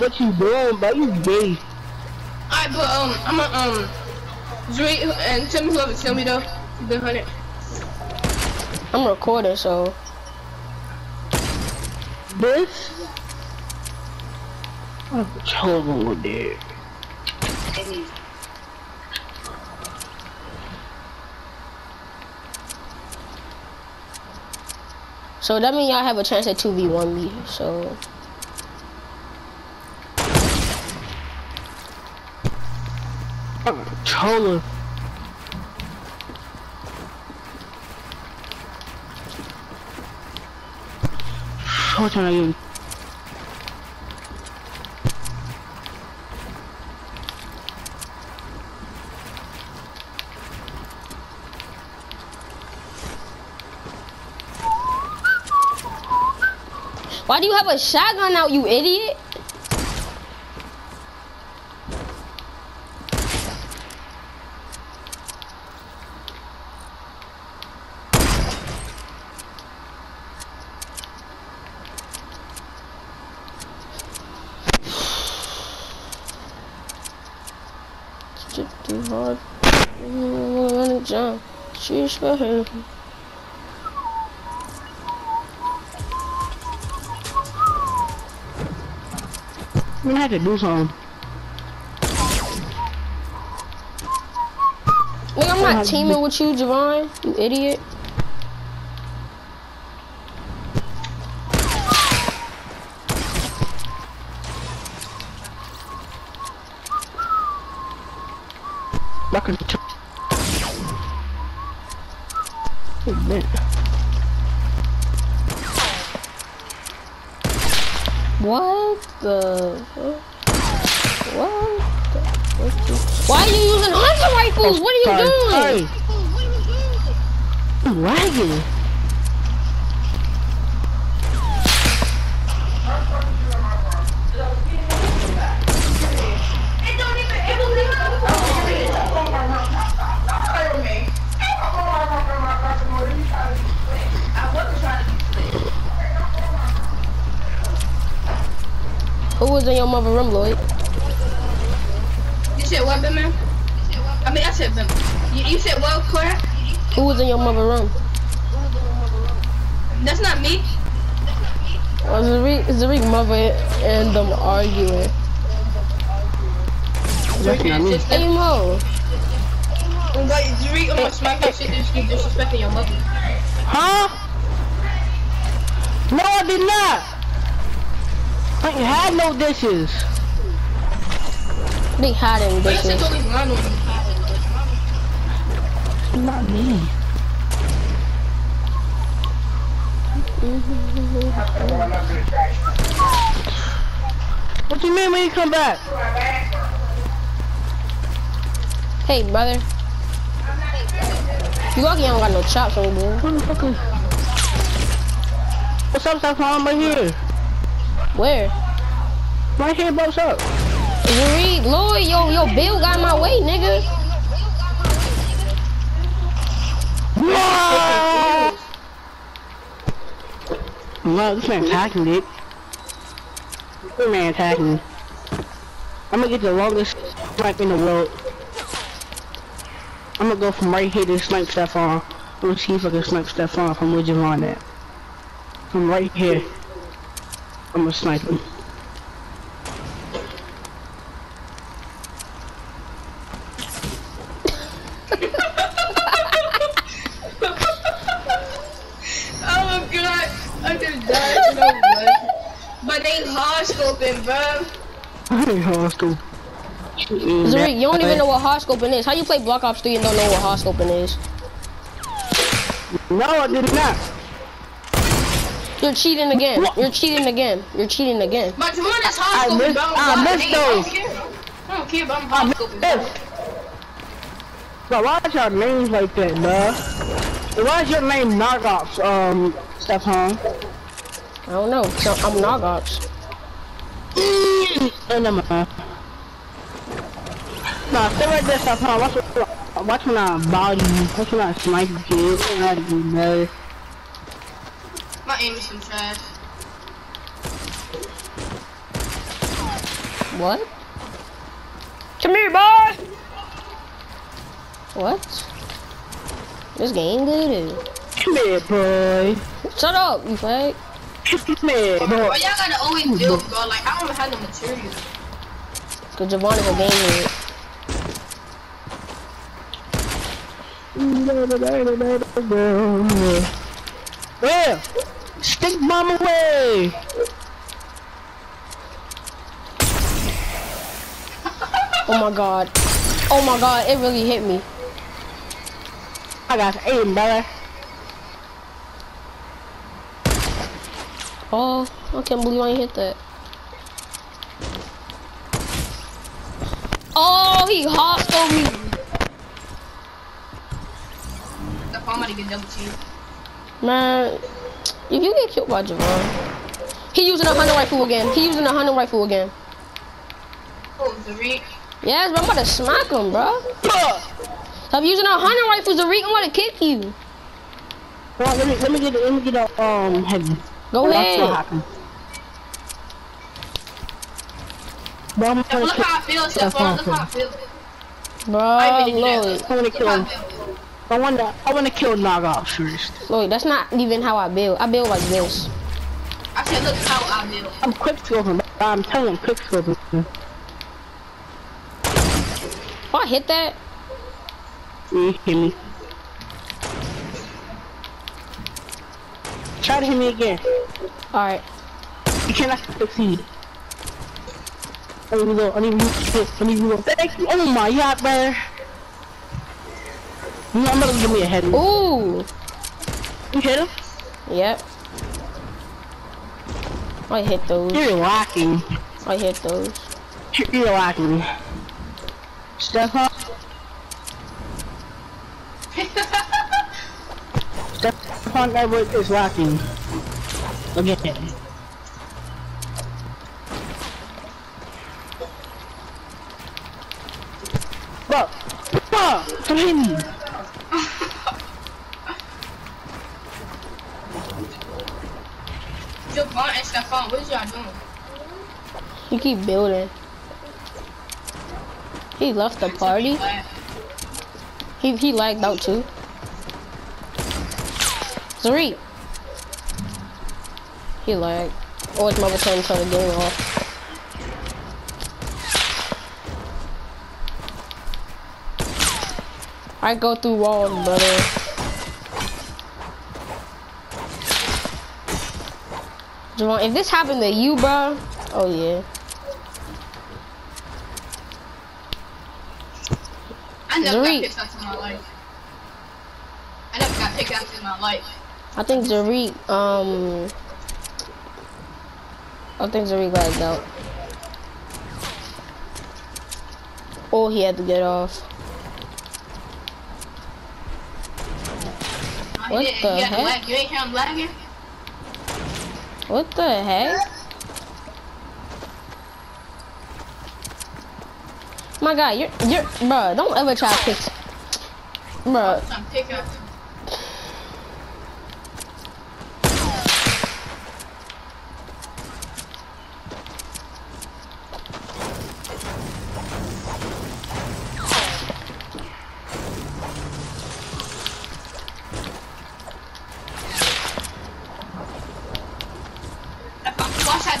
What you doing, bro? You gay. Alright, but um, I'm a um, Drake and tell me whoever tell me though. The hundred. I'm recording, so. This? I'm chosen with it. So that means y'all have a chance at 2v1 me, so. I'm trolling. What time are you? Why do you have a shotgun out, you idiot? Just too hard. Mm, Jump. She's for him. I'm gonna have to do something. Look, I'm not teaming with you, Javon. You idiot. I can t- Hey, man. What the? What? the- what the- Why are you using hunter rifles? What are you doing? Hey. I'm lagging. Who was in your mother room, Lloyd? You said what, man? I mean, I said them. You, you said what, Claire? Who was in your mother room? That's not me. Was Zariq, Zariq mother and them arguing? That's not me. Hey Mo, But Drake, I'm gonna smack that shit. Just keep disrespecting your mother. Huh? No, I did not. I ain't had no dishes. They hiding But you said bitches. always lying on me. Not me. What do you mean when you come back? Hey brother, you lucky I don't got no chops on you. Motherfucker. What's up, Stefan? I'm right here. Where? Right here, what's up? Zariq, Lloyd, yo, yo, Bill got in my way, nigga. No! No, this man attacking it. This man attacking me. I'm gonna get the longest snipe in the world. I'm gonna go from right here to snipe Stefan. I'm gonna see if I can snipe Stefan from where Javon at. From right here. I'm gonna snipe him. Oh god, I just died to no blood. But they hard scoping, bro. I ain't hostile. Zariq, you don't even know what hard scoping is. How you play Black Ops 3 and don't know what hard scoping is? No, I did not. You're cheating again. You're cheating again. You're cheating again. But the one that's I hard scoping, missed- I God, missed nigga, I don't those. I don't care, but I'm hard missed scoping, bro. Bro, why is your names like that, bruh? Why is your name Nargops, um, Stefan? I don't know. So I'm Nogops. And I'm uh, Nah, stay right there, Stefan. Watch, what- watch when I body you. Watch when I snipe you, kid. I'm not even mad. My aim is some. What? Come here, boy! What? This game good. Come here, boy. Shut up, you fake. Come here, Bro, boy. y'all gotta always do, bro. Like, I don't have the material. Cause Javon is a game nerd. Where? Stick bomb away! Oh my god. Oh my god, it really hit me. I got aim, brother. Oh, I can't believe I hit that. Oh, he hostile me. The phone might get double cheese. Man, if you get killed by Javon. He using a hunting rifle again. He using a hunting rifle again. Oh, Zareek. Yes, bro, I'm about to smack him, bro. Stop using a hunting rifle, Zareek. I'm about to kick you. Well, let me let me get let me get a um heavy. Go That's what ahead. happened. Bro, I'm Look gonna kill. how I feel, Stephon. Look how I feel. Bro, I really do Lloyd. that. I wanna kill him. Feel. I wanna I wanna kill Naga first. Lloyd, that's not even how I build. I build like this. I said, look how I feel. I'm quick scoping. I'm telling him quick scoping. If I hit that, You hit me. Try to hit me again. alright. You cannot succeed. I need to go. I need to go. I need to go. Thank you. Oh my god, man. Know, I'm gonna give me a head. Ooh. You hit him? Yep. I hit those. You're lacking. I hit those. You're, lacking. Stefan? Stefan Edward is lacking. Again. Bro, bro, come hit me. Javon and Stephon, what is y'all doing? You keep building. He left the party. He he lagged out too. Zareek. He lagged. Oh, it's my return to the game off. I go through walls, brother. Javon, if this happened to you, bro, oh yeah. I never got pickaxe in my life. I never got in my life. I think Zareek, um, I think Zareek lagged out. Oh, he had to get off. What the He had to heck? You ain't hear him lagging? What the heck? My God, you're, you're, bruh, don't ever try to pick, bruh.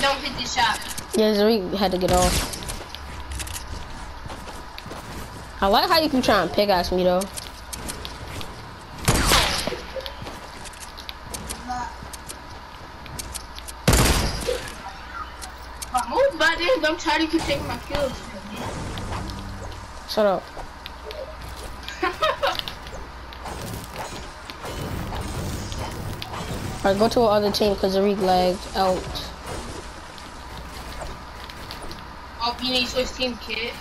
Some pickaxe. Watch I don't hit this shot. Yeah, Zareek had to get off. I like how you can try and pickaxe me though. Move buddy, don't try to keep taking my kills. Shut up. Alright, go to our other team because Zareek lagged out. oh, you need to switch team, kid.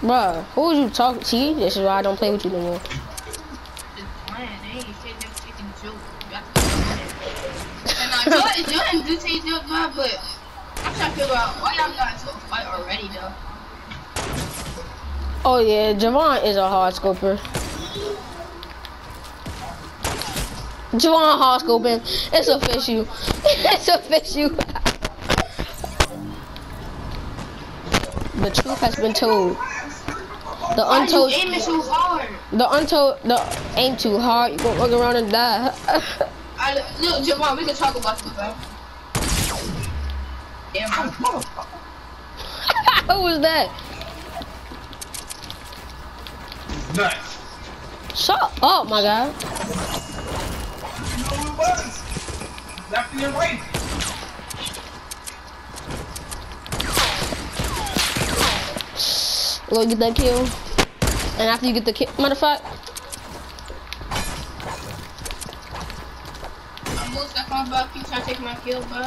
Bruh, who was you talking to? This is why I don't play with you no more. Just playing, they ain't shit, never taking joke. You got to play. And uh, Jordan, Jordan do take joke, man, but I'm trying to figure out why y'all got into a fight already, though. Oh yeah, Javon is a hard scoper. Javon hard scoping. It's a official. it's a official. The truth has been told. The Why untold, you aiming so hard? the untold, the aim too hard. You gonna walk around and die. I, look, Javon, we can talk about this, bro. Damn. Who was that? Nuts. Shut up, my guy. You know who it was? Left and right. Go get that kill. And after you get the kill, matter of fact, I'm stuff on, bro. Keep trying to take my kill, bro.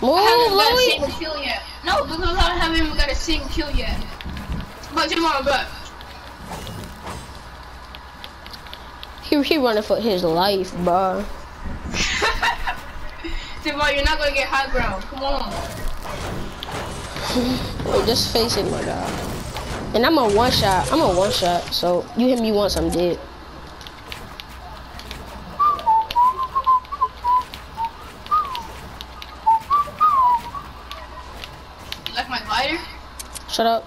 move, I haven't got a single kill yet. No, because I haven't even got a single kill yet. But Javon, bro. He he running for his life, bro. Javon, you're not gonna get high ground. Come on. Just face it, my guy. And I'm a one shot. I'm a one shot. So you hit me once, I'm dead. You like my glider? Shut up,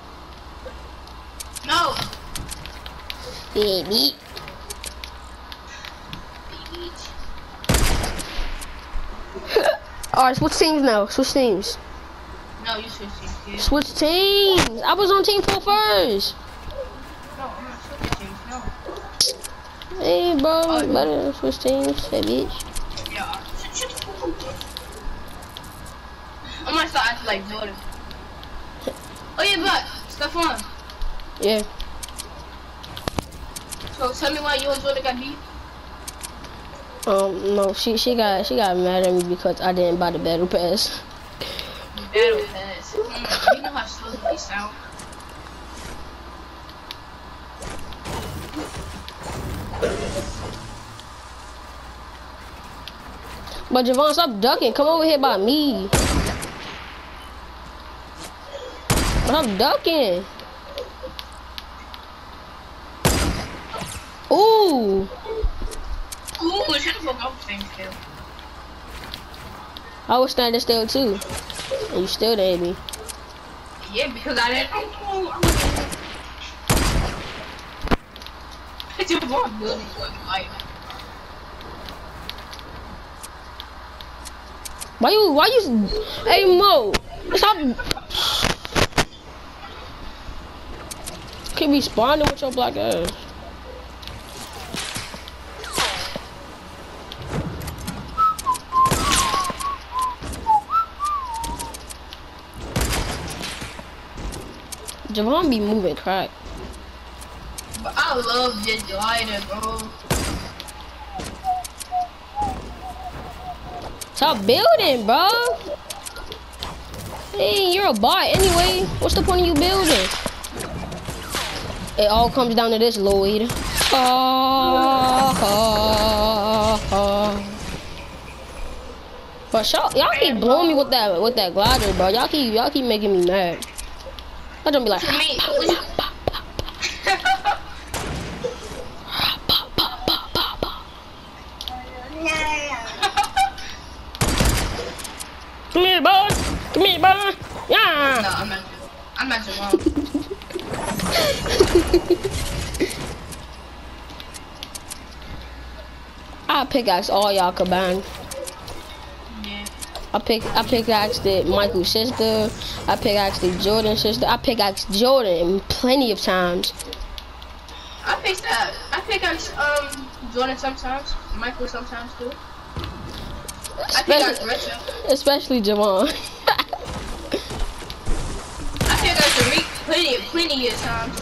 No. baby. All right, switch teams now. Switch teams. No, you switch teams, kid. Switch teams. I was on team four first. No, I'm not switching teams, no. Hey, bro, Oh, you better switch teams, hey, bitch. Yeah. Shut, shut the fuck up. I'm gonna start acting like Jordan. Oh yeah, but Stefan. Yeah. So tell me why you and Jordan got beat. Um, no, she she got she got mad at me because I didn't buy the battle pass. Battle pass. Mm, you know how slow they sound. But Javon, stop ducking. Come over here by me. But I'm ducking. Ooh. Ooh, shut the fuck up, thing still. I was standing still too. And you still hit me. Yeah, because I didn't. Oh, I just want building life. Why you why you Hey Mo stop Keep responding with your black ass. Javon be moving crack. But I love this glider, bro. Stop building, bro. Hey, you're a bot anyway. What's the point of you building? It all comes down to this, Lloyd. Ah. But y'all, y'all keep blowing me with that with that glider, bro. Y'all keep y'all keep making me mad. I don't be like. To me, Come here, bud. Come here, bud. no, I'm not. I'm not your mom. I pickaxe all y'all combined. I pick I pickaxed it Michael's sister. I pickaxed it Jordan's sister. I pickaxed Jordan plenty of times. I pick that. I pick up um Jordan sometimes, Michael sometimes too. I pick up Especially, Richard. especially Javon. I pick up Tariq plenty, plenty of times.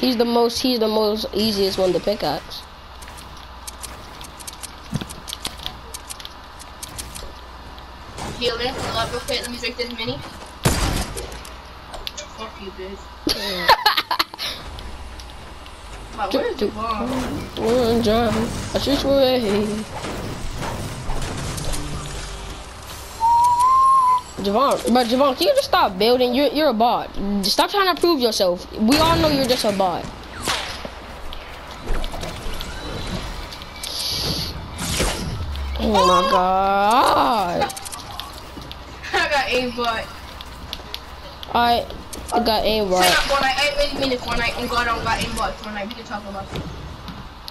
he's the most he's the most easiest one to pickaxe. Healing. Hold up real quick. Let me drink this mini. Fuck you, bitch. Like, where's the bomb? One jump, I switch away. Javon, but Javon, can you just stop building? You're you're a bot. Stop trying to prove yourself. We all know you're just a bot. Oh my god. I got a butt. Alright, I got aim Shut up. Fortnite. I ain't really mean it, Fortnite. I'm glad I don't got aimbot, Fortnite. We can talk about it.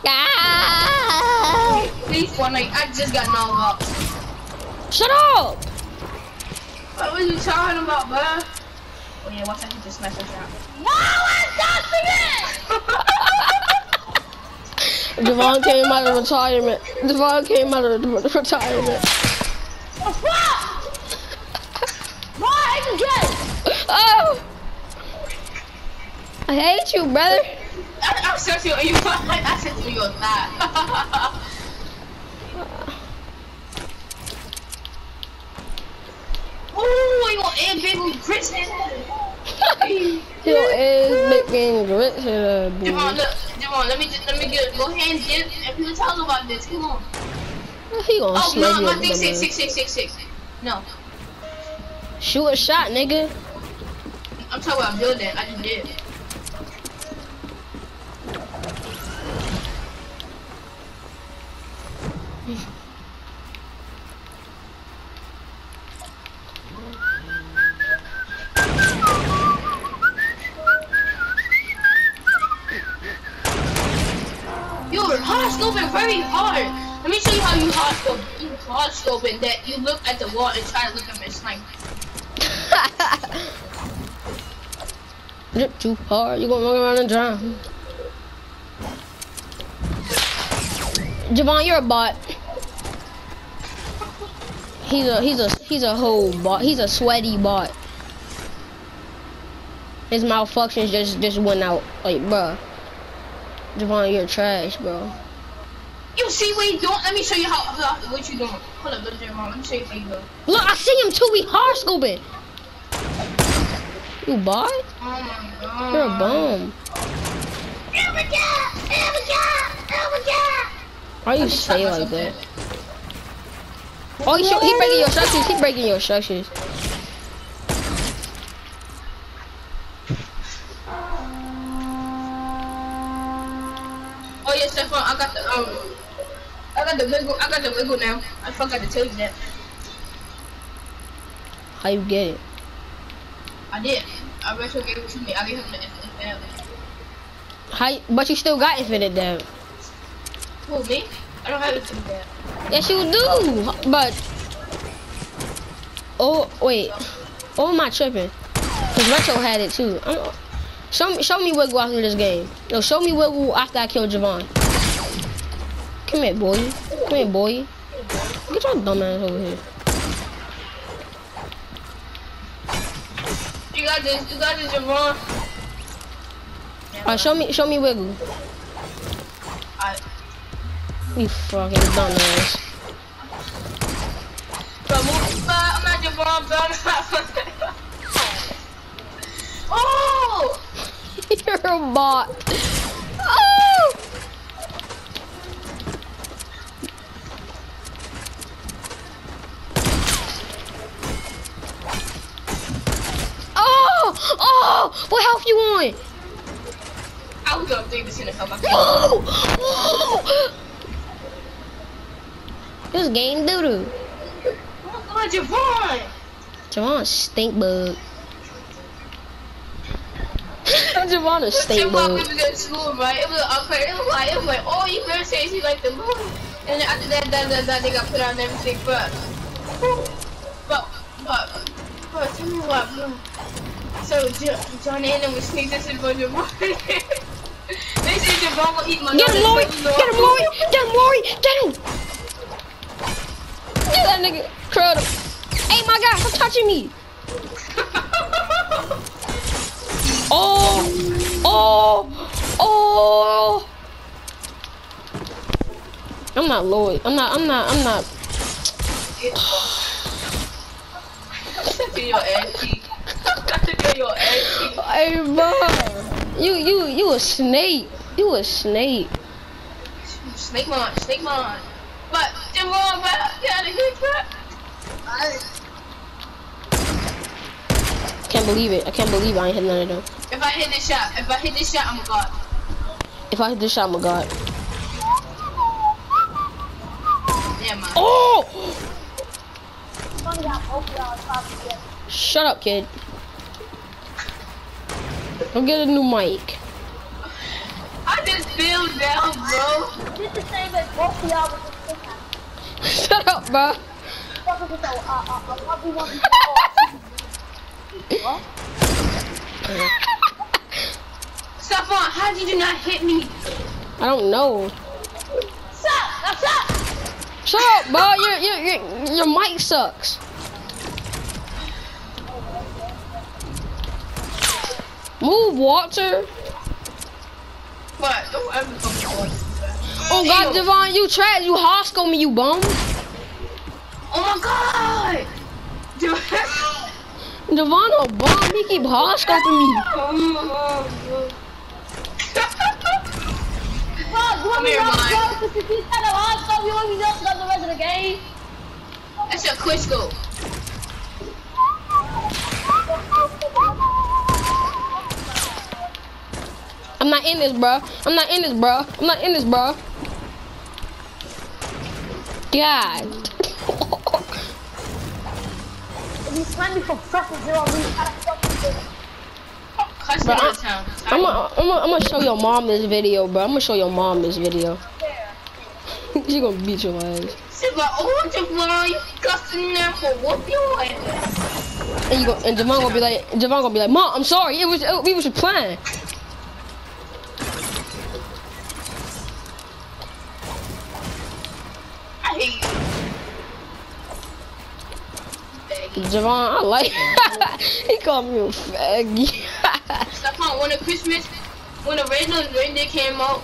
Ah! Please, Fortnite. I just got knocked out. Shut up! What was you talking about, bruh? Oh yeah, watch out, he just smash us out. Devon came out of retirement. Devon came out of re- retirement. Oh! I hate you, brother. I, I sent you, you I sent you your thigh. Oh, you want air big with grits in it. Your ass big and grits in a Javon, boy. look, Javon, let me just, let me get go ahead and dip and people talk about this. Come on. He gonna Oh no, you my thing the six nose. six six six six. No, Shoot a shot, nigga. I'm talking about building. I just did. Yo, hard scoping very hard. Let me show you how you hard scope. You hard scoping that you look at the wall and try to look at my too hard, you gonna run around and drown. Javon, you're a bot. He's a he's a he's a whole bot. He's a sweaty bot. His malfunctions just just went out. Like, bruh. Javon, you're trash, bro. You see what you doing? Let me show you how, how what you doing. Hold up, there. Let me show you how you. Look, I see him too. He hard scoping. You bot? Oh my. You're a bum. Why you say like that? Oh, he, show, he breaking your structures. He breaking your structures. Oh yeah, Stefan, I got the um, I got the wiggle. I got the wiggle now. I forgot to tell you that. How you get it? I did. I retro gave it to me. I gave him the. How? But you still got infinite damage. Who me? I don't have it to that. Yes, you do. But oh wait, oh am I tripping? Eh. Cause Retro had it too. I'm, show me, show me wiggle after this game. No, show me wiggle after I kill Javon. Come here, boy. Come here, boy. Get your dumb ass over here. Got this. You got this, Javon. Alright, uh, show me, show me wiggle. I, You fucking dumbass. but move. I'm not Javon. But I'm not. oh! You're a bot. Health you on? I was gonna think this in the cup. Oh! Oh! This game doo-doo. Oh my god, Javon! Javon stink bug. Javon a stink bug. into the school, right? It was awkward. It was like, it was like, oh, you better say she like the movie. And then after that, that, that, that, they got put on everything, but, but, but, but, tell me what, bro. So, Jo- John Anna was this in for Javon. they said Javon will eat my Get him, Lori! Get him, Lori! Get him, Lori! Get him! Get that nigga! Crud. Hey, my guy, stop touching me! Oh! Oh! Oh! I'm not Lloyd. I'm not, I'm not, I'm not. your ass. your ass. Hey, bro. You, you, you a snake. You a snake. Snake mon, snake mon. But, Javon, but, get out of here, bro. I- Can't believe it. I can't believe I ain't hit none of them. If I hit this shot, if I hit this shot, I'm a god. If I hit this shot, oh my god. Mind. Oh! Shut up, kid. Go get a new mic. I just fell down, bro. This the same as both of y'all with the stick Shut up, bro. Fuck with the, uh, uh, uh, probably one of the What? Stephon, how did you not hit me? I don't know. Stop! Now stop! Shut up, bro. Your your your your mic sucks. Move, Walter. But don't ever come forward. Oh God, Devon, you trash. You hostile me, you bum. Oh my god! Dude. Devon a bum. He keep hostile me. Bro, you want me Never to mind. go? Because if he's kind of hard stuff, you want me to know the rest of the game? That's a quick scope. I'm not in this, bro. I'm not in this, bro. I'm not in this, bro. God. You slam me from fucking zero, I'm really out of fucking zero. Cuss Bro, I- out of town. I'm gonna I'm gonna I'm gonna show your mom this video, bro. I'm gonna show your mom this video. she gonna beat your ass. See, but oh, Javon, you cussing them for whoop your ass. And you go and Javon gonna be like Javon gonna be like, Mom, I'm sorry. It was it, we was just playing. Javon, I like he called me a faggy. Stephon, when the Christmas, when the Red Nose Reindeer came out,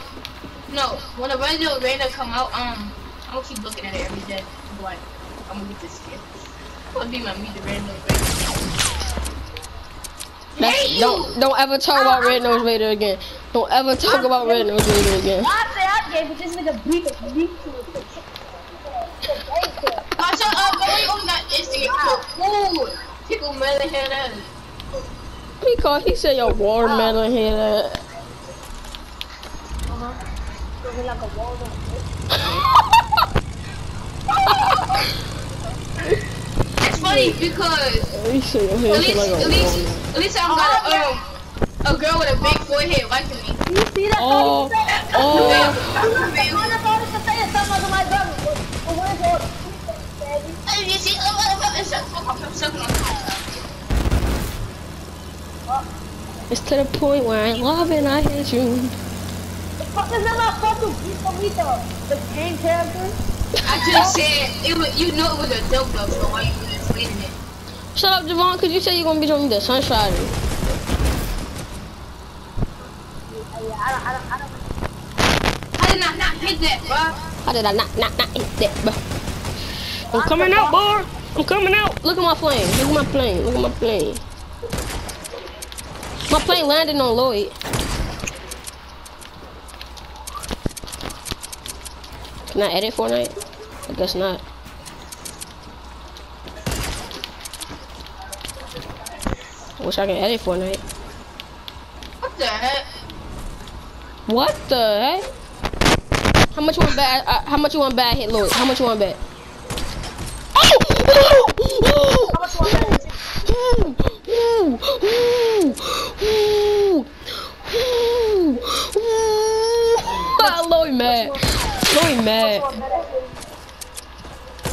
no, when the Red Nose Reindeer come out, um, I'm gonna keep looking at it every day. I'm like, I'm gonna get this kid. I'm gonna be my meet the Red Nose Reindeer. Don't don't ever talk ah, ah, ah. about Red Nose Raider again. Don't ever talk about Red Nose Raider again. I say I gave it, this nigga beat beat to it. Oh, shut up, bro. You only got Instagram for. People melon head ass. He called. He said your watermelon head. uh, Uh-huh. Looking like a wall It's funny because He said your at least, shit like at least, watermelon. at least I don't got a, um, a girl with a big forehead liking me. You see that? Oh, That's oh. It's just- I'm sucking on It's to the point where I love and I hate you. Fuck is that my fucking beat for me though? The game character? I just said it was. You know it was a joke though, so why you was explaining it? Shut up, Javon, cause you said you're gonna be doing the sunshine. Yeah, I don't, I don't, I don't. How did I not hit that, bro? How did I not not not hit that, bro? I'm coming out, boy. I'm coming out. Look at my plane. Look at my plane. Look at my plane. My plane landed on Lloyd. Can I edit Fortnite? I guess not. Wish I can edit Fortnite. What the heck? What the heck? How much you want bad? Uh, how much you want bad hit Lloyd? How much you want bet? Oh! How much more minutes? Ooh, ooh, ooh, ooh, ooh, ooh. Ah, Lloyd mad. Lloyd mad.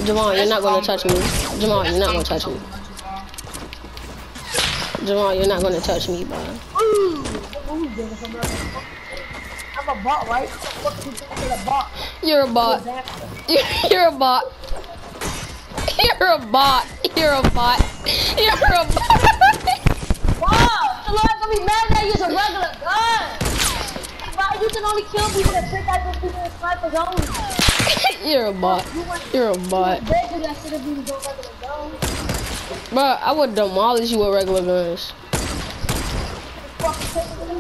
Javon, you're not gonna touch me. Javon, you're not gonna touch me. Javon, you're not gonna touch me, bro. I'm a bot, right? You're a bot. You're a bot. You're a bot. You're a bot. You're a bot. Wow, Lord gonna be mad that use a regular gun. Can only kill people that think I just people in snipers only? You're a bot. You You're a bot. Basically, I should have been go regular gun. Bro, I would demolish you with regular guns. Fucking take it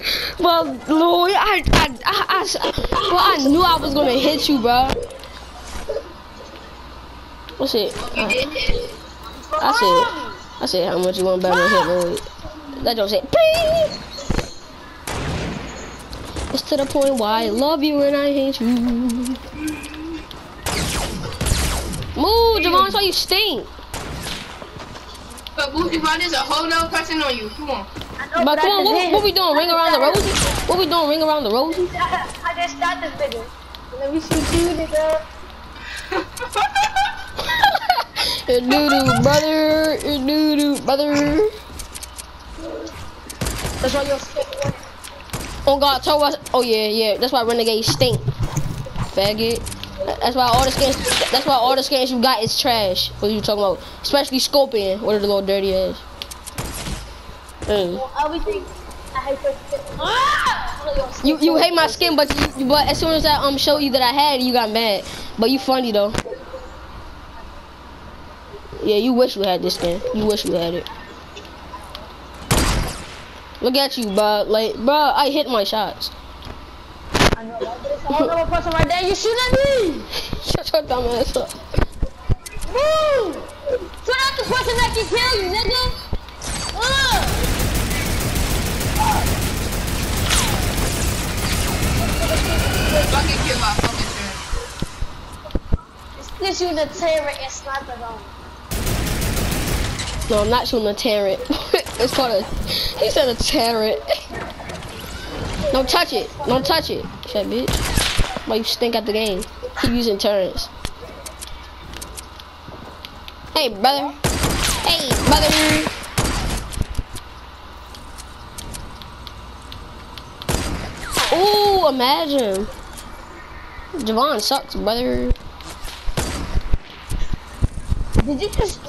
easy. well, Louis, I, I, I, I, well, I knew I was gonna hit you, bro. What's it? I. I said, I said, how much you want better than hit Louis? That don't say, Ping! It's to the point why I love you and I hate you. Move, Javon, so you stink. But Booty Bro, there's a whole nother person on you. Come on. Know, But I come on, what, did. what we doing? Ring around the just rosy? What we doing? Ring around the rosy? I just shot this nigga. Let me shoot you, nigga. Your doo doo, brother. Your doo doo, brother. That's why you're scared. Oh God, tell us. Oh yeah, yeah. That's why renegades stink. Faggot. That's why all the skins. That's why all the skins you got is trash. What you talking about? Especially Scorpion. What are the little dirty ass? Mm. Well, everything. I hate your skin. Look, your skin You you hate my skin, but you, but as soon as I um showed you that I had you got mad. But you funny though. Yeah, you wish you had this skin. You wish you had it. Look at you, bro. Like, bro, I hit my shots. I know, right? There's a whole other person right there. You shoot at me. Shut your dumb ass up. Move! So that's the person that can kill you, nigga. Ugh. Fucking kill my fucking turn. This you the terror and sniper zone. No, I'm not shooting a turret. it's called a. He said a turret. Don't touch it. Don't touch it. Shut bitch. Why you stink at the game? Keep using turrets. Hey, brother. Hey, brother. Ooh, imagine. Javon sucks, brother. Did you just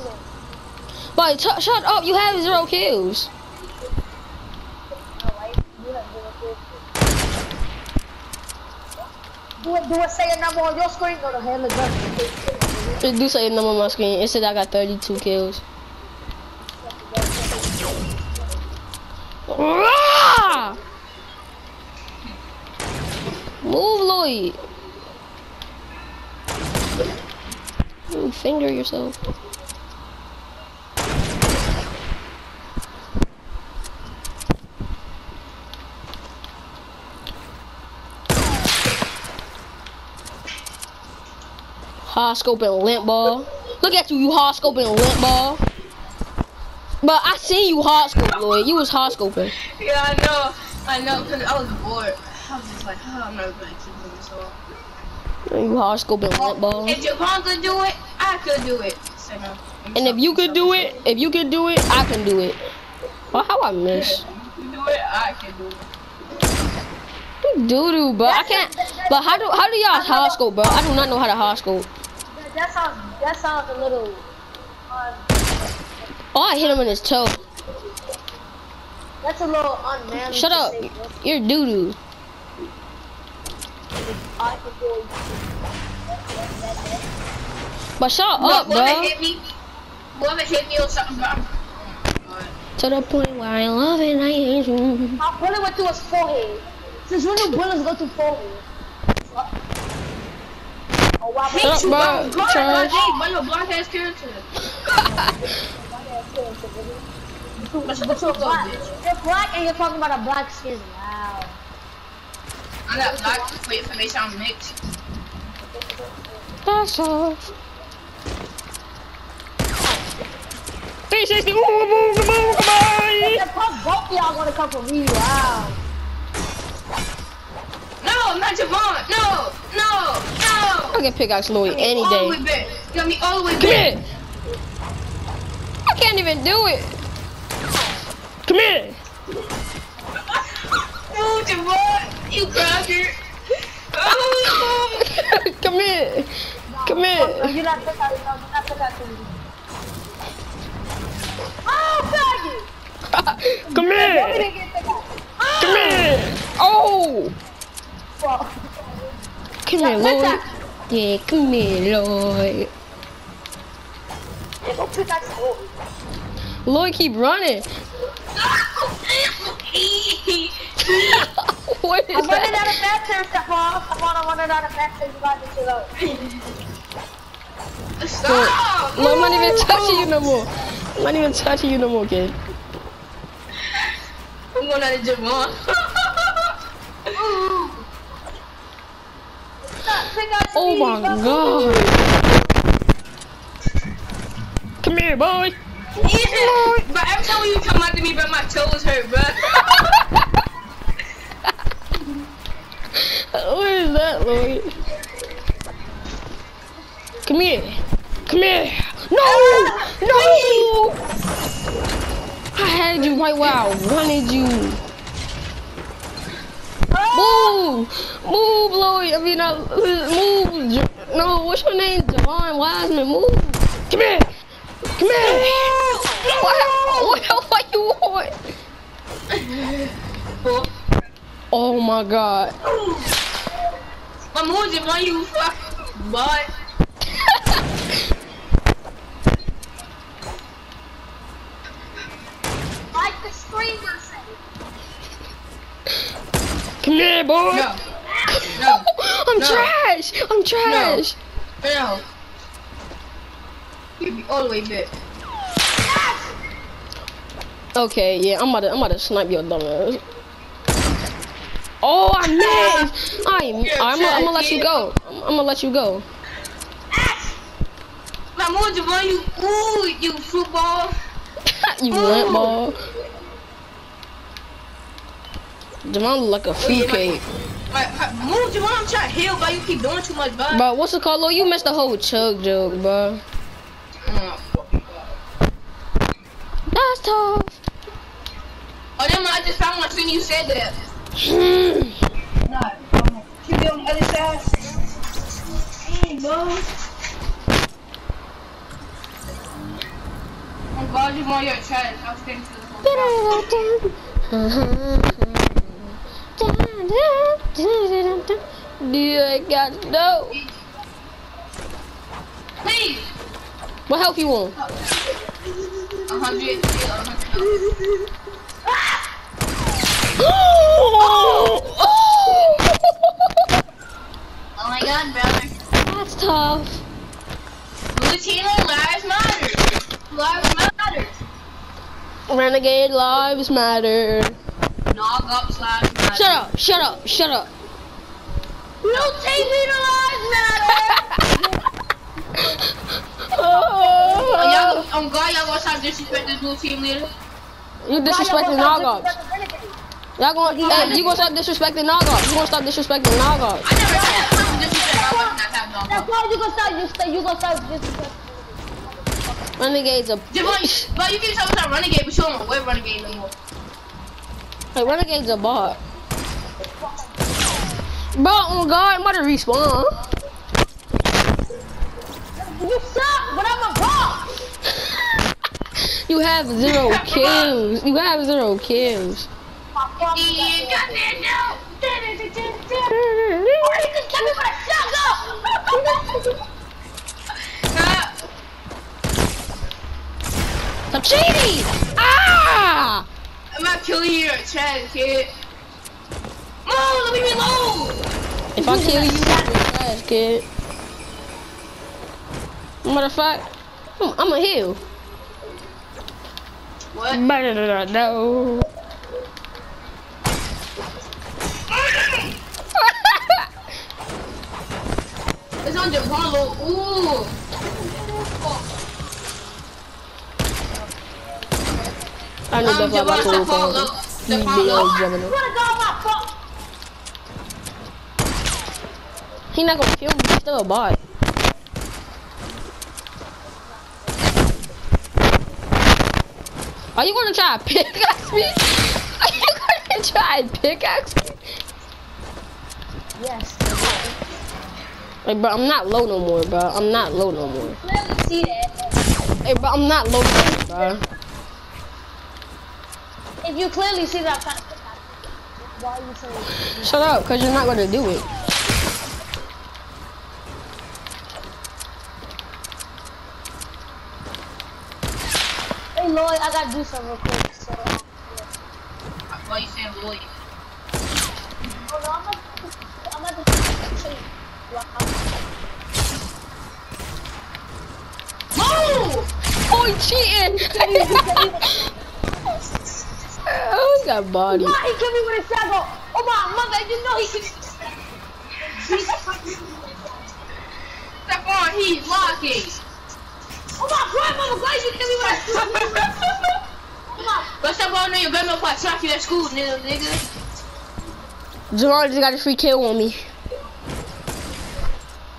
t- shut up. You have zero kills. Alright, you have zero kills. Do it, do it, say a number on your screen, go to hell of gun. It do say a number on my screen. It said I got 32 kills. Move, Lloyd. You finger yourself. Hard scoping limp ball. Look at you, you hard scoping limp ball. But I seen you hard scope, Lloyd. You was hard scoping. Yeah, I know. I know, because I was bored. I was just like, oh, I'm not going to keep doing this all. You hard scoping limp ball. If Javon could do it, I could do it. So, no. And if you could do it, if you could do it, I can do it. Oh, how I miss? You can do it, I can do it. Doo doo, bro. I can't. But how do how do y'all hard scope, bro? I do not know how to hard scope. That, sounds, that sounds a little, uh, Oh, I hit him in his toe. that's a little unmanly. Shut up. You're doo doo. I can do it. But shut But up, whoever bro. hit me, whoever hit me or something, bro. To the point where I love it, I hate you. My bullet went through his forehead. Since when do bullets go through forehead? Oh wow, Shut up, you, bro. Go Trash. ahead, bro. Your black ass character? What's But what's you're up, black. bitch? You're black and you're talking about a black skin. Wow. I'm not black. Wait for me, sound mixed. That's all. 360. Ooh, boom, boom, boom, come on. The pump both of y'all gonna come from me. Wow. No, not Javon. No, no, no. I can pickaxe Lloyd any all the way day. back. You got me all the way Come back. here. I can't even do it. Come here. Oh, Javon, you cracker. Oh. Come here. Come here. You're not picking. You're not picking. Oh, faggot! Come You here. didn't get picked out. Come oh. here. Oh. Well, Come here, Lloyd. Yeah, come here, Lloyd. go pick out your Lloyd, keep running. what is I'm running that? out of batteries, Stefan. Stefan, I'm running out of batteries. Got to chill out. Stop. Lloyd, I'm not even touching you no more. I'm not even touching you no more, kid. I'm going out of Javon. Pick out Oh my god. Come here, boy. Yeah, but every time you come after me, but my toes hurt, bro. what is that, Lloyd? Come here. Come here. No! Ah, no! I had you right where I wanted you. Oh. Move! Move, Lloyd. I mean, uh, move. J- No, what's your name? Javon Wiseman. Move. Come here. Come here. What, what, what you want? Oh my god. My moves on you, fuck, but. Like the streamer said. Come here, boy. No. No. I'm No. trash. I'm trash. No. no. You be all the way bit. Okay, yeah, I'm about to, I'm about to snipe your dumb ass. Oh, I missed. I, I'm, I'm, gonna- I'm gonna let you go. I'm, I'm gonna let you go. My moves on you. Ooh, you football. you went ball. Javon look like a fruitcake. My, my moves on. I'm trying to heal, but you keep doing too much, bro. Bro, what's the call? Lord? You missed the whole chug joke, bro. Oh, That's tough. Oh, then I just found one thing you said that. Hmm. No. Keep it on the other side. Dang, bro. I'm glad you on your chest. I was getting to the Do I got no. Please. What help you want? A hundred. a hundred. Oh my god, brother. That's tough. Blue team lives matter. Lives matter. Renegade lives matter. Nog Ops lives matter. Shut up, shut up, shut up. Blue team lives matter. Oh, Y'all, I'm glad y'all gonna stop disrespecting blue team leader. you disrespecting Nogops. Y'all gonna, hey, you gonna stop disrespecting Nogops. You gonna stop disrespecting Nogops. I never said I was disrespecting. I was not that. That's why you gonna start. You stay. You gonna start disrespecting. Renegades a Javon, but you keep talking about renegade, but you don't know where renegade no more. Hey, Renegade's a bot. Bro, oh god, I'm about to respawn. You suck, but I'm a boss. You have zero kills. You have zero kills. Yeah, got that now. Or you just tell me what a sucker. Ah! I'm not killing you, Chad, kid. No, leave me alone. If I kill you, you got your ass, kid. Matter of fact, I'm, I'm a heal. What? Than I know. It's on. Ooh. I know Um, that's why Javon, I stop told falling him. low. Stop falling Female low. Gemini. Wanna go on my phone? He not gonna kill me. He's still a bot. Are you gonna try pickaxe me? Are you gonna try pickaxe me? Yes. Hey, bro, I'm not low no more, bro. I'm not low no more. Clearly see that. Hey, bro, I'm not low no more, bro. If you clearly see that, I'm trying to pick at you. Why are you saying? Shut up, cause you're not gonna do it. I gotta do something real quick. So, yeah. Why you saying Lloyd? Oh no, I'm. I'm not just show you. Wow. Move! Oh, he cheating! oh, got body. Why he killed me with a? Oh my mother, you know he can. Step on, he's locking. My grandmama, why you kill me with that Oh my What's up on your grandma part? Smack you at school, nigga. nigga. Javon just got a free kill on me.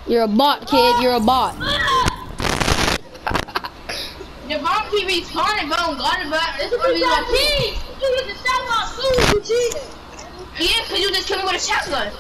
You're a bot, kid. You're a bot. Javon keep respawning, bro. God, bro. This is You what we got like. cheese! You get the shotgun soon, you cheated! Yeah, cause you just killed me with a shotgun.